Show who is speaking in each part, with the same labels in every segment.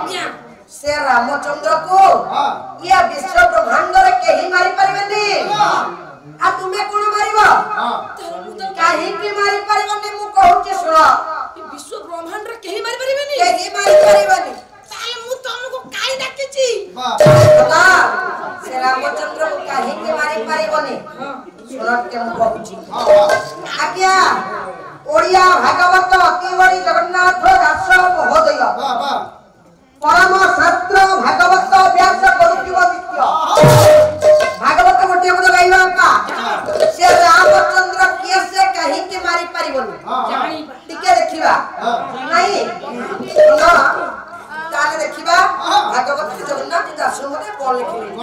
Speaker 1: ଆଜ୍ଞା
Speaker 2: ସେ
Speaker 1: ରାମଚନ୍ଦ୍ରକୁ ଇଏ ବିଶ୍ୱ ବ୍ରହ୍ମାଣ୍ଡରେ କେହି ମାରି ପାରିବେନି ଆଉ ତୁମେ କଣ ମାରିବ କାହିଁକି ମାରି ପାରିବନି ମୁଁ କହୁଛି ଶୁଣ
Speaker 2: ବିଶ୍ୱ ବ୍ରହ୍ମାଣ୍ଡରେ କେହି ମାରି ପାରିବେନି
Speaker 1: କେହି ମାରି ପାରିବନି
Speaker 2: ତାହେଲେ ମୁଁ ତମକୁ କାହିଁ ଡାକିଛି
Speaker 1: ସେ ରାମଚନ୍ଦ୍ରକୁ କାହିଁକି ମାରି ପାରିବନି ଶୁଣ ଟିକେ ମୁଁ କହୁଛି ଆଜ୍ଞା ଓଡ଼ିଆ ଭାଗବତ ଅତି ବଳି ଜଗନ୍ନାଥ ଦାସ ମହୋଦୟ ପରମ ଶାସ୍ତ୍ର ଭାଗବତ ଅଭ୍ୟାସ କରୁଥିବ ନିତ୍ୟ ଭାଗବତ ଗୋଟିଏ ଗୋଟେ ଗାଇବା ବାପା ସେ ରାମଚନ୍ଦ୍ର କିଏ ସେ କାହିଁକି ମାରି ପାରିବନି ଟିକେ ଦେଖିବା ନାଇଁ ତାହେଲେ ଦେଖିବା ଭାଗବତ ଜଗନ୍ନାଥ ଦାସ
Speaker 2: ଗୋଟେ କଣ
Speaker 1: ଲେଖିବେ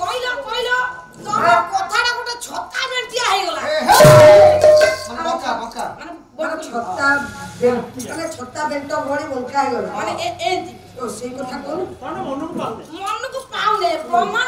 Speaker 1: কইল কইল তোর হ্যাঁ। কথাটা গোটা ছত্তা বেলটিয়া হই গলা মানে বকা বকা মানে, মানে ছত্তা বেলটিয়া মানে
Speaker 2: ছত্তা বেলট ভরি বলকা হই গলা মানে এ এ ও সেই কথা কোন মনকু পাউনে
Speaker 1: মনকু পাউনে প্রমাণ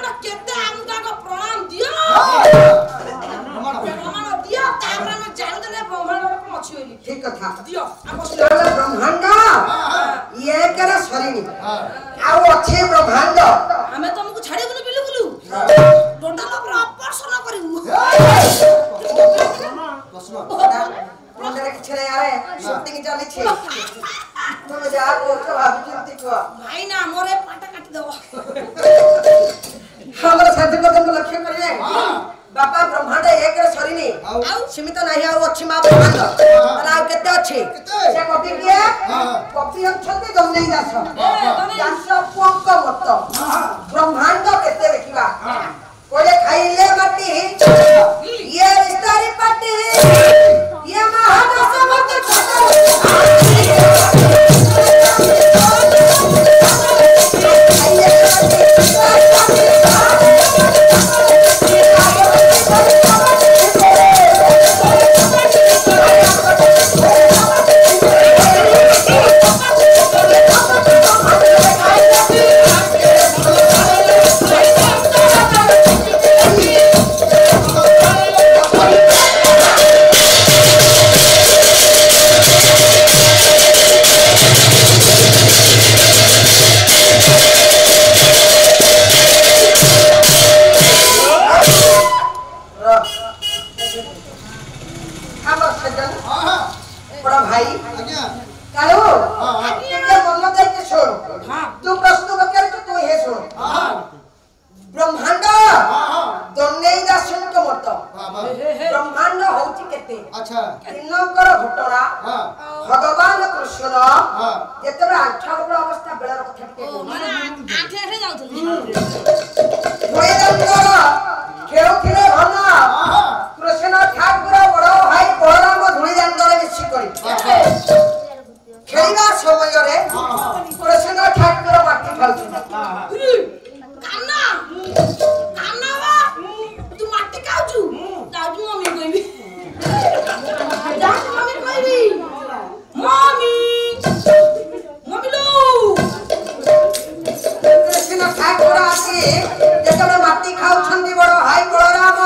Speaker 1: ଯେତେବେଳେ ମାଟି ଖାଉଛନ୍ତି ବଡ ଭାଇ ବଳରାମ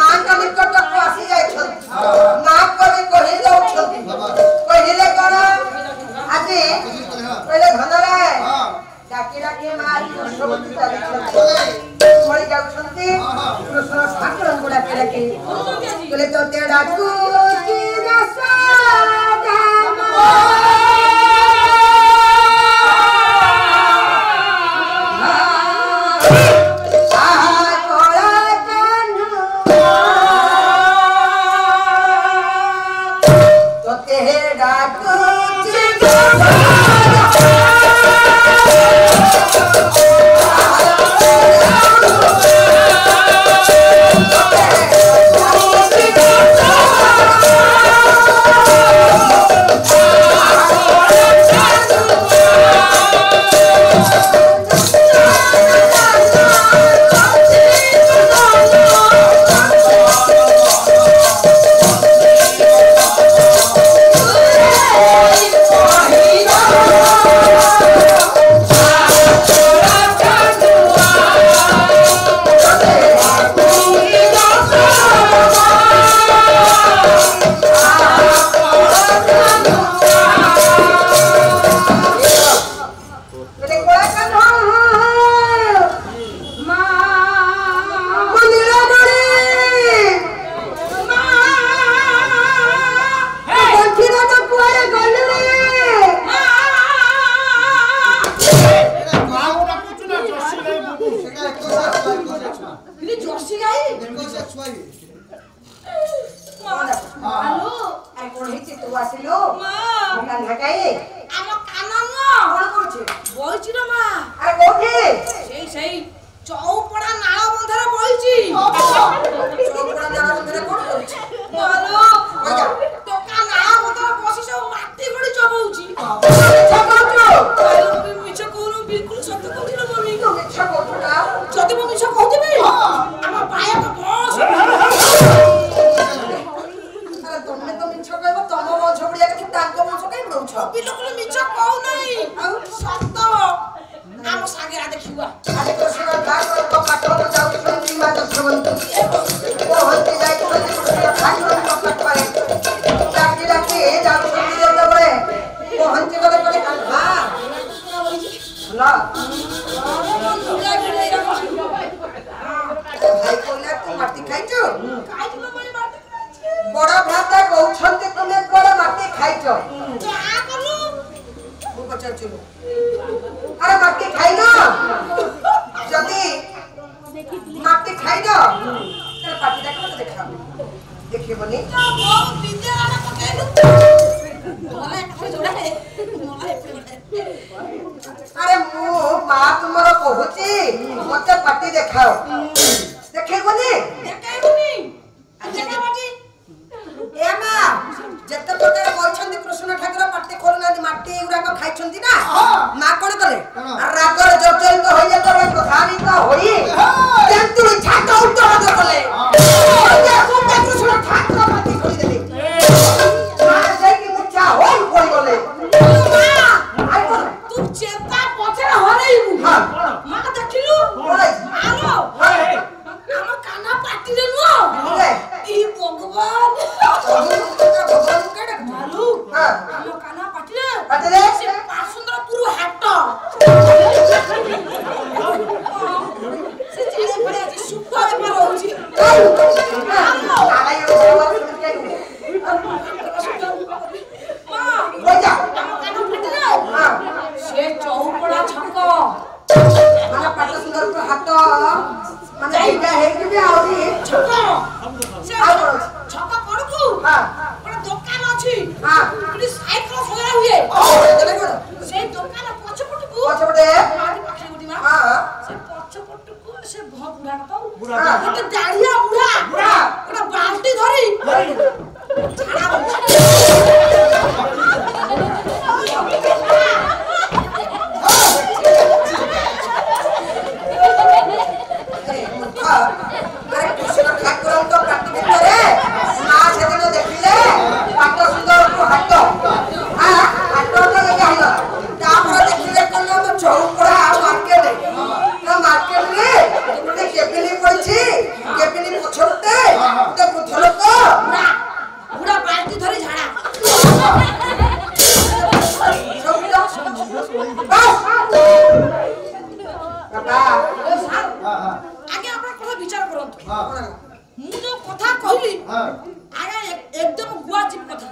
Speaker 1: ମାଙ୍କ ନିକଟକୁ ଆସି ଯାଇଛନ୍ତି ମା କରି କହି ଦଉଛନ୍ତି କହିଲେ କଣ ଆଜି କହିଲେ ଧନରାୟ ଡାକି ଡାକି ମା କୃଷ୍ଣବତୀ ମଳି ଯାଉଛନ୍ତି କୃଷ୍ଣ ଠାକୁରଙ୍କୁ ଡାକି ଡାକି କହିଲେ ତୋତେ ଡାକୁଛି ଦାସ ବଡ ଭ୍ରାତା କହୁଛନ୍ତି ତୁମେ କୁଆଡେ ମାଟି ଖାଇଛ ମୁଁ ପଚାରୁଥିଲୁ ଆରେ ମାଟି ଖାଇନ ଯଦି ମାଟି ଖାଇନ ତାହେଲେ ପାଟିଟା କେମିତି ଦେଖାବ ଦେଖିବନି ମା ତୁମର କହୁଛି ମତେ ପାଟି ଦେଖାଅ ଦେଖେଇବନି ଏ ମା ଯେତେ ପ୍ରକାର କହିଛନ୍ତି କୃଷ୍ଣ ଠାକୁର ପାଟି ଖୋଲୁନାହାନ୍ତି ମାଟି ଏଗୁଡାକ ଖାଇଛନ୍ତି ନା ମା କଣ କଲେ ରାଗରେ ଜର୍ଜରିତ ହୋଇଯାତ ଧାରିତ ହୋଇ ତେନ୍ତୁଳି ଛାଟ ଉତ୍ତର କଲେ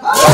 Speaker 2: Ah!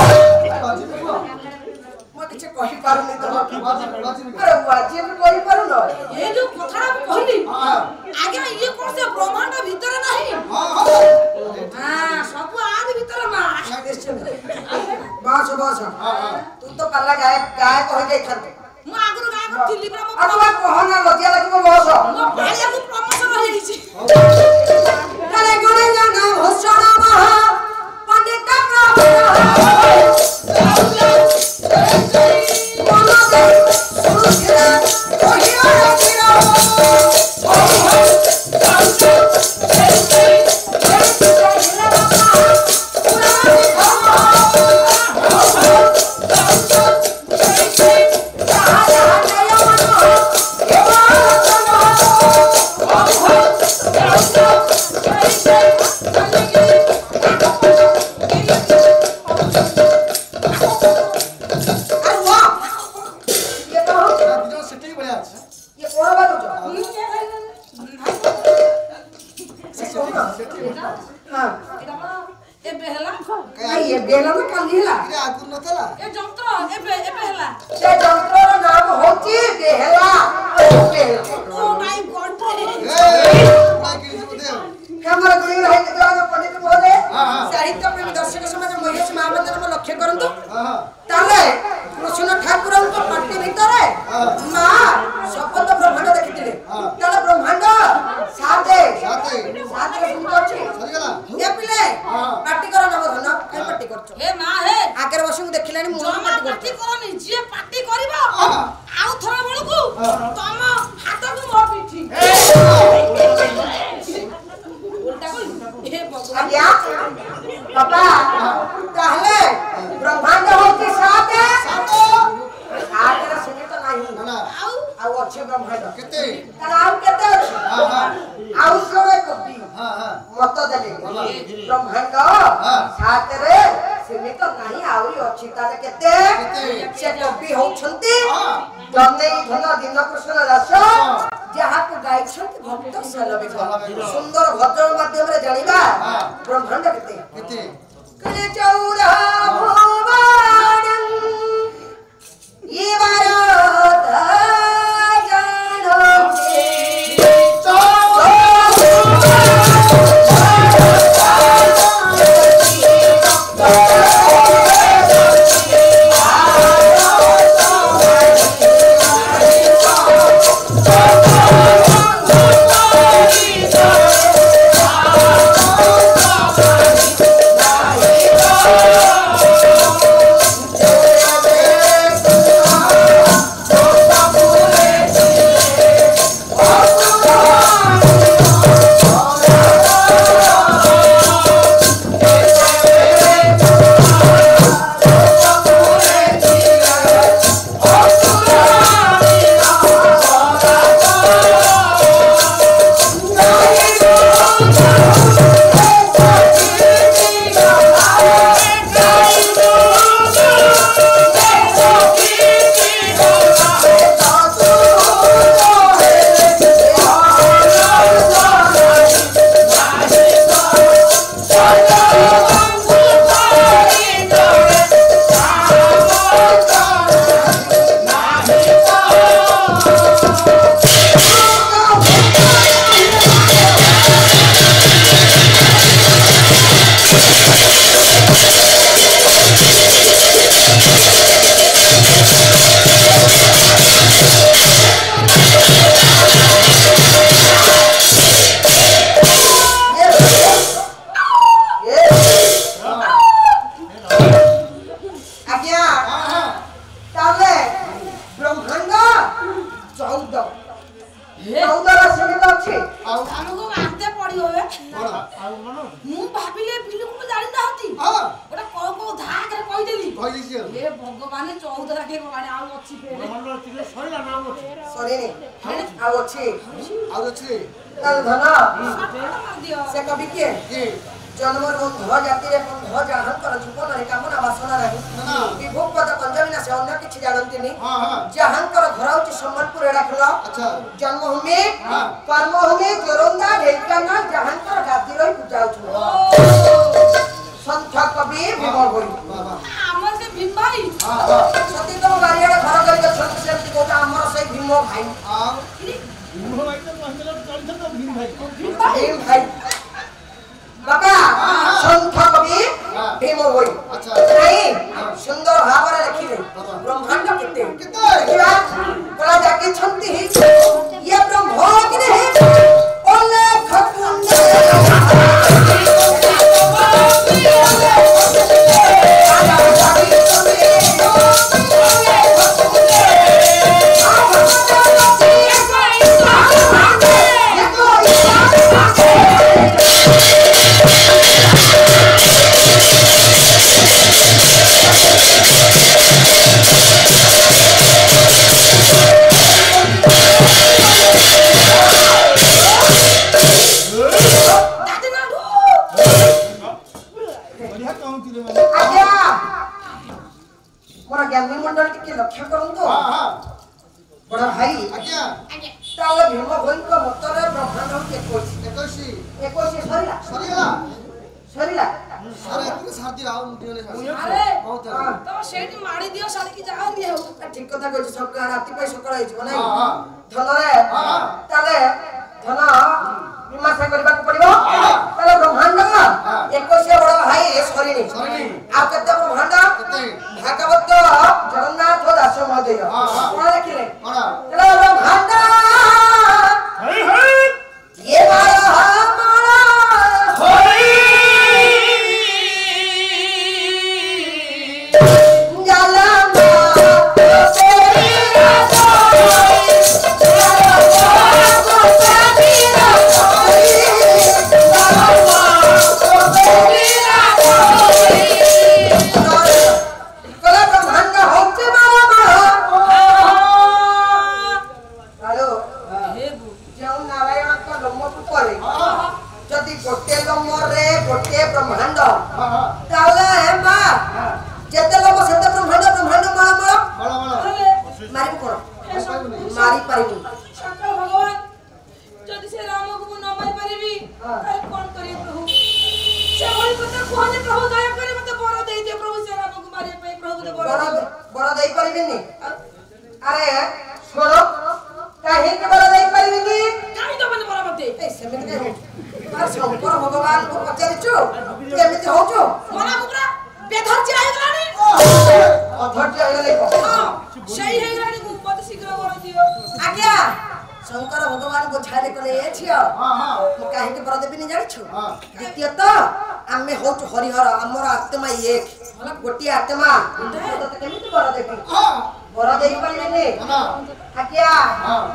Speaker 1: হাতিয়া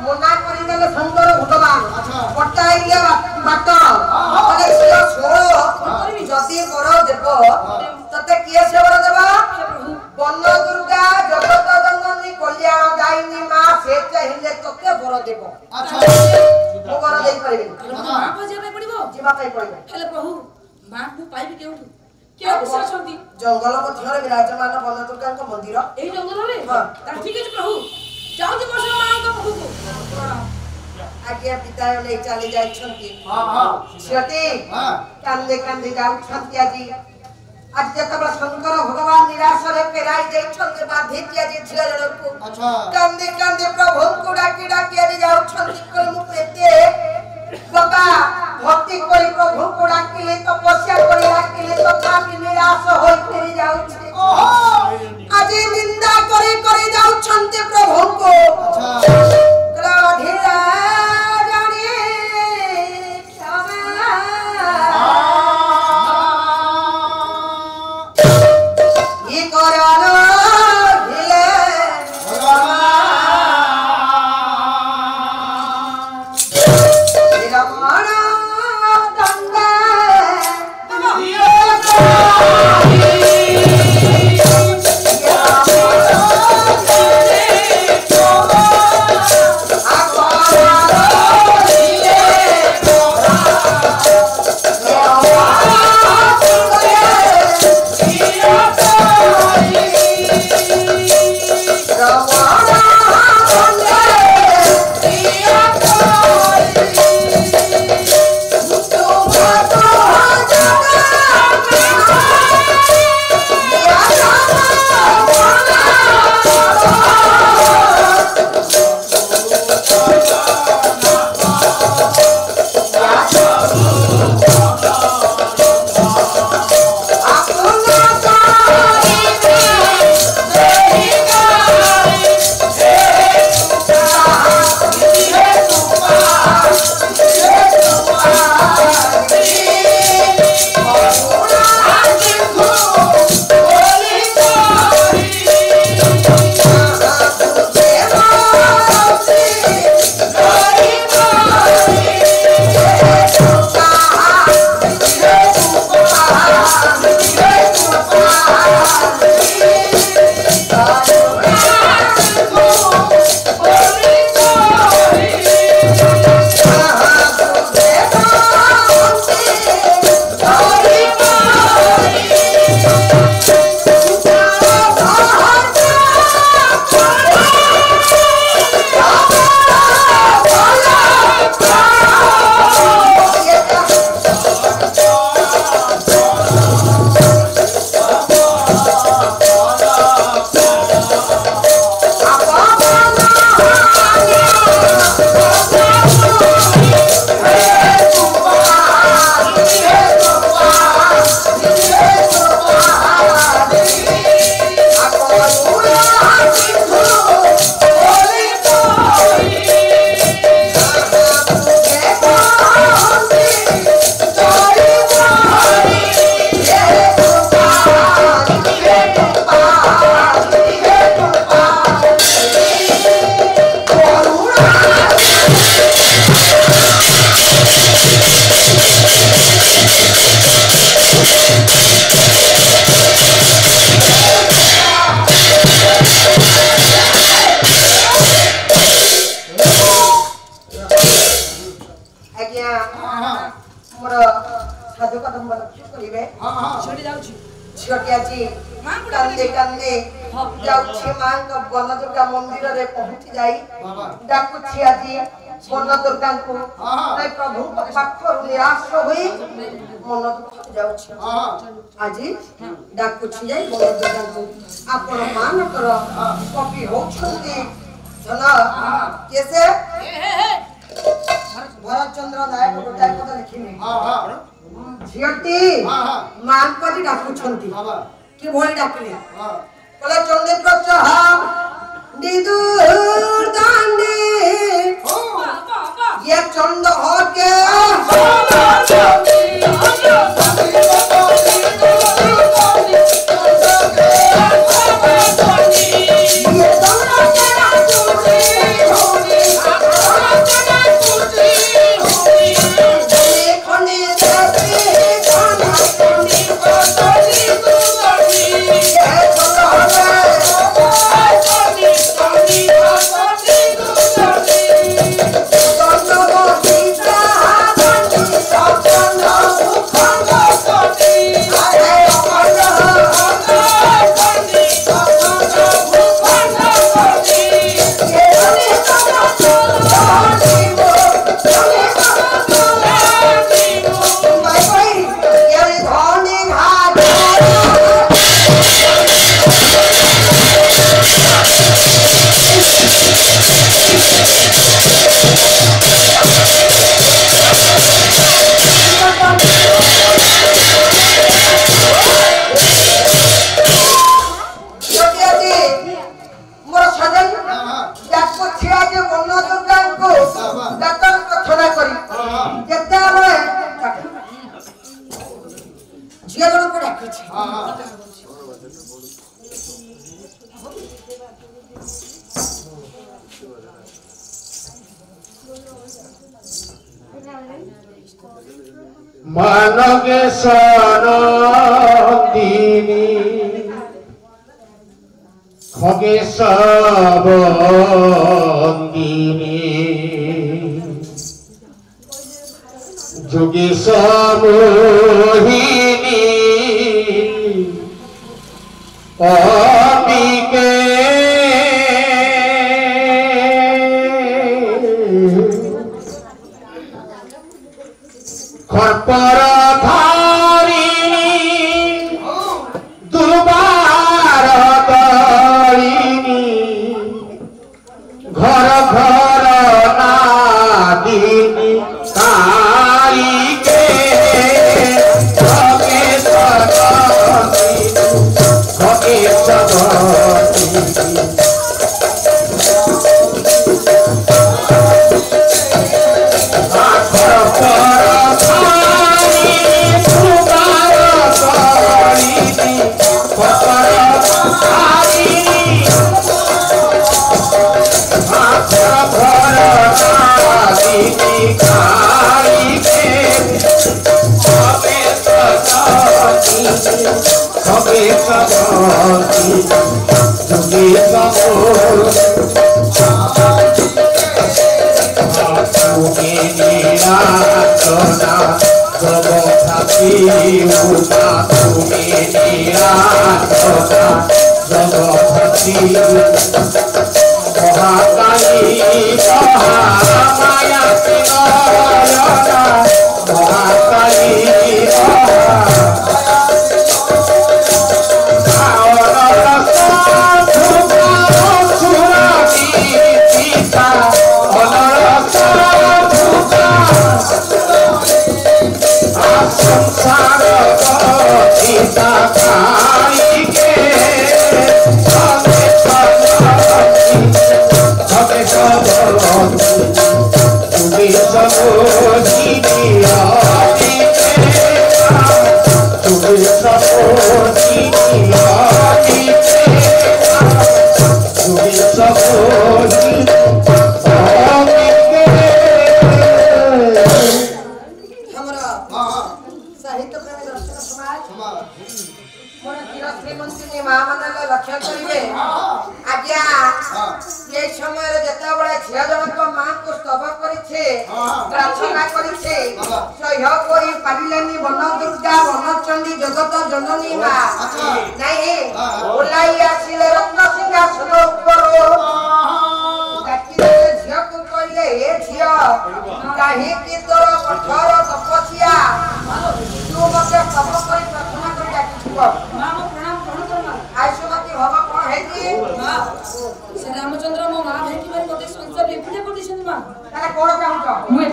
Speaker 2: মোনা করে গেলে
Speaker 1: সুন্দর
Speaker 2: ভগবান পট্টা হইলে বাট
Speaker 1: তাহলে সে ছোড়
Speaker 2: যদি বর দেব
Speaker 1: তোতে
Speaker 2: কিয়ে সে বর দেব
Speaker 1: বন্য
Speaker 2: দুর্গা জগত জননী কল্যাণ
Speaker 1: আচ্ছা।
Speaker 2: মন্দির এই জঙ্গলরে হ্যাঁ ঠিক
Speaker 1: আছে প্রভু જાઉં છું મારું કામ ભૂખું આજ્ઞા પિતા લઈ ચાલી જાય છંતી શ્રતે કાંદે કાંદે જાઉં છંતી આજી আজ যেতবে শঙ্কর ভগবান নিরাশরে পেরাই যাইছন্তি বা ধীতিয়াজি ঝিয়া জনকু কান্দে কান্দে প্রভুঙ্কু ডাকি
Speaker 2: ডাকি আজ যাওছন্তি কলমু পেতে
Speaker 1: ବାବା ଭକ୍ତି
Speaker 2: କରି
Speaker 1: ପ୍ରଭୁଙ୍କୁ ଡାକିଲେ ତପସ୍ୟା କରି ଡାକିଲେ ତଥାପି ନିରାଶ ହୋଇ ଫେରି ଯାଉଛି ଆଜି ନିନ୍ଦା କରି କରି ଯାଉଛନ୍ତି ପ୍ରଭୁଙ୍କୁ ରାଧିରା
Speaker 3: ମୋର ସାଧୁ କଦମ୍ବ ଲକ୍ଷ୍ୟ କରିବେ ଝିଅଟି ଆଜି କାନ୍ଦେ କାନ୍ଦେ ଯାଉଛି ମାଙ୍କ ବନ ମନ୍ଦିରରେ ପହଞ୍ଚି ଯାଇ ଡାକୁଛି ଆଜି ବନ ଦୁର୍ଗାଙ୍କୁ ପ୍ରଭୁଙ୍କ ନିରାଶ ହୋଇ ମନ ଦୁଃଖ ଯାଉଛି ଆଜି ଡାକୁଛି ଯାଇ ବନ ଦୁର୍ଗାଙ୍କୁ ଆପଣ ମାନଙ୍କର କବି ହଉଛନ୍ତି ଧନ କିଏ ভরতচন্দ্র নাୟକ ଗୋଟାଏ କଥା ଲେଖିନି ଝିଅଟି ମାଲପତି ଡାକୁଛନ୍ତି କିଭଳି ଡାକିଲେ କହିଲେ
Speaker 2: ଚନ୍ଦୀପ ଚାହା
Speaker 1: ଦିଦୁ ଦାଣ୍ଡେ ये चंद हो के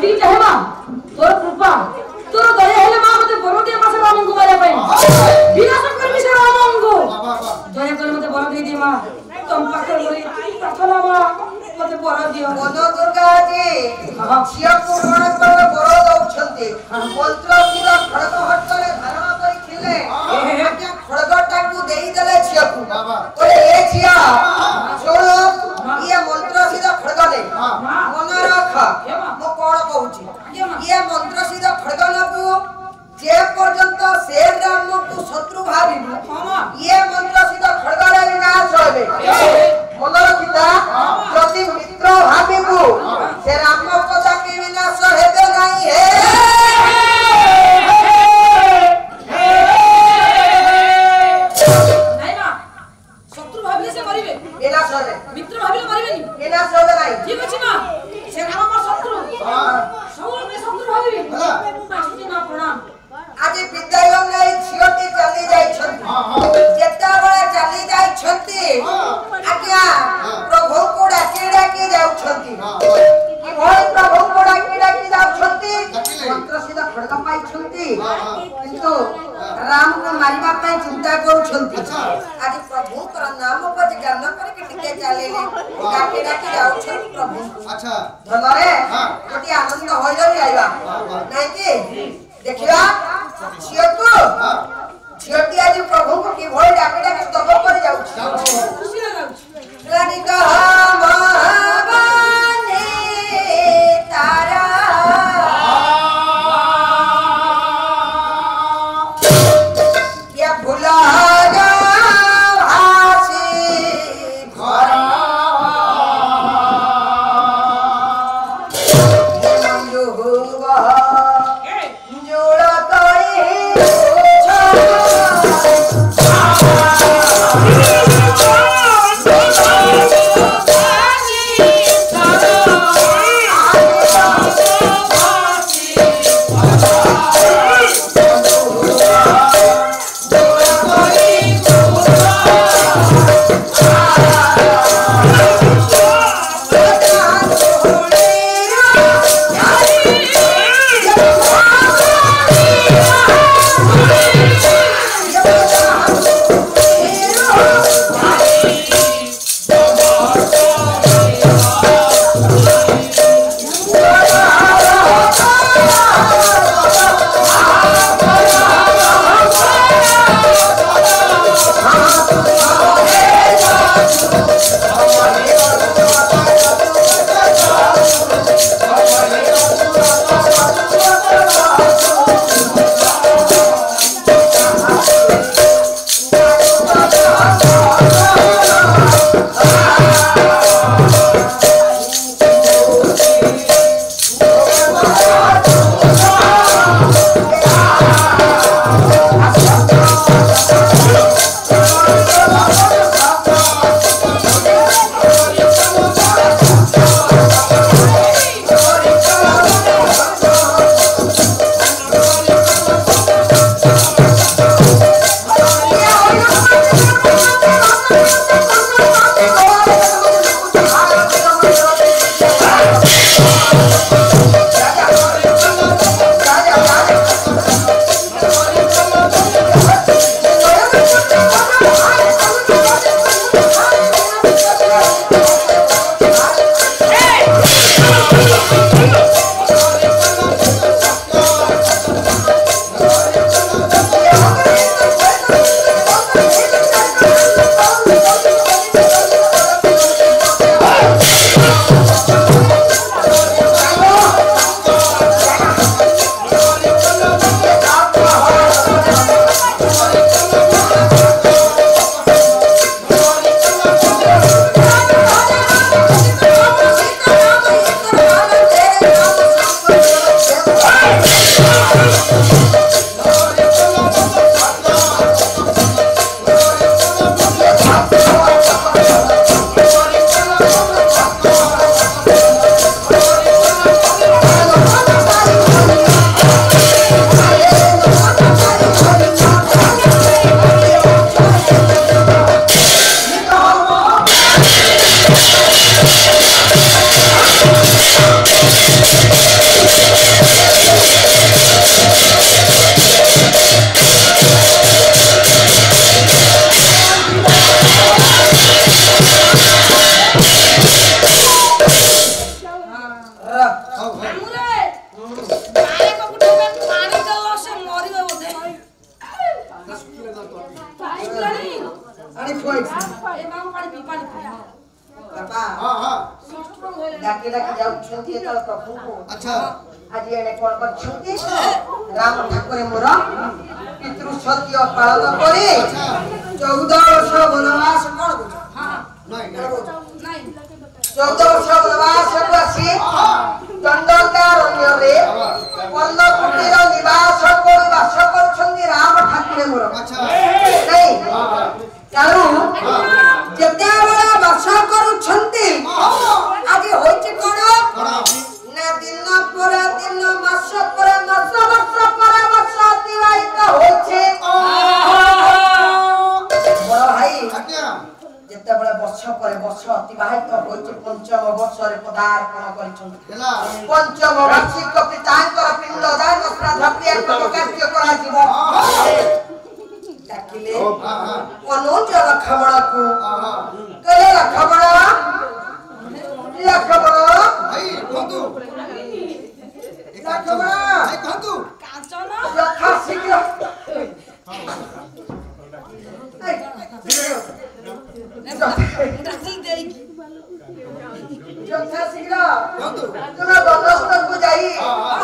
Speaker 1: beat ahead. କିନ୍ତୁ ରାମ
Speaker 2: ମାରିବା
Speaker 1: ପାଇଁ ଚିନ୍ତା କରୁଛନ୍ତି ଆଜି ପ୍ରଭୁଙ୍କର ନାମ ପ୍ରତି ଜ୍ଞାନ କରିକି ଟିକେ ଚାଲିଲେ ଡାକି ଡାକି ଯାଉଛନ୍ତି ପ୍ରଭୁ ଧନରେ ଗୋଟିଏ ଆନନ୍ଦ ହୋଇଯାଇ ଆଇବା ନାଇଁ କି ଦେଖିବା ଝିଅକୁ ଝିଅଟି ଆଜି ପ୍ରଭୁଙ୍କୁ କିଭଳି ଡାକି ଡାକି ସ୍ତବ କରି ଯାଉଛି ରାଣୀ କହ ଝିଅ ଦିନ
Speaker 4: ଆଚ୍ଛା
Speaker 1: ଆଜି ଏଣେ କ'ଣ କରିଛନ୍ତି ରାମ ଠାକୁର ମୋର ପିତୃ ସତ୍ୟ ପାଳନ କରି ଚଉଦ ବର୍ଷ ବନବାସ କ'ଣ ଚଉଦ ବର୍ଷ ବନବାସକୁ ଆସି ଦଣ୍ଡକାରଣ୍ୟରେ ପଲ୍ଲକୁଟିର ନିବାସ କରି ବାସ କରୁଛନ୍ତି ରାମ ଠାକୁର ମୋର
Speaker 4: কারণ যেতবেলা
Speaker 1: বাস করুছন্তি আজি হইছে
Speaker 4: কোন
Speaker 1: না
Speaker 2: দিন পরে
Speaker 1: দিন মাস
Speaker 2: পরে
Speaker 1: মাস বর্ষ পরে
Speaker 2: বর্ষ অতিবাহিত
Speaker 1: হইছে
Speaker 2: বড়
Speaker 1: ভাই
Speaker 2: যেতবেলা বর্ষ পরে
Speaker 1: বর্ষ
Speaker 2: অতিবাহিত হইছে
Speaker 1: পঞ্চম বর্ষরে পদার্পণ করিছন্তি
Speaker 5: পঞ্চম বার্ষিক পিতাঙ্কর
Speaker 2: পিণ্ডদান শ্রাদ্ধ
Speaker 5: ক্রিয়া কার্য
Speaker 1: করা ಯಾಕಿಲೆ
Speaker 2: ಒಂದು ರಕ್ಕ
Speaker 1: ಮಾಡಕು ಕಲ ರಕ್ಕ ಮಾಡ ರಕ್ಕ ಮಾಡ ಐ ಕೊಂದು ರಕ್ಕ ಮಾಡ ಐ
Speaker 2: ಕೊಂದು
Speaker 1: ಕಾಂಚನ
Speaker 2: ರಕ್ಕ ಸಿಗ್ಲ
Speaker 1: ಐ ಜೊತೆ
Speaker 2: ಸಿಗ್ಲ
Speaker 1: ಕೊಂದು ಜನ ಬಂದ ಸುನಕ್ಕೂ ಜಾಯಿ ಹಾ ಹಾ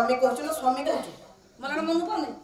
Speaker 1: ଆମେ କହୁଛୁ ନା ସ୍ୱାମୀ କହୁଛୁ
Speaker 2: ମନେ ମନ ପାଉନି